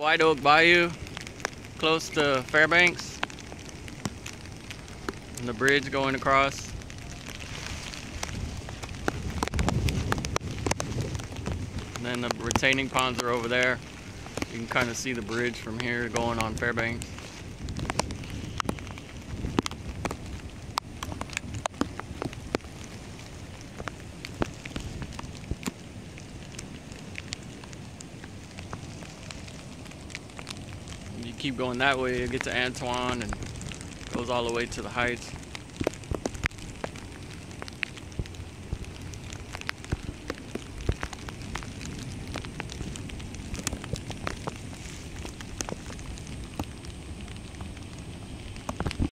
White Oak Bayou, close to Fairbanks. And the bridge going across. And then the retaining ponds are over there. You can kind of see the bridge from here going on Fairbanks. You keep going that way, you get to Antoine and goes all the way to the heights.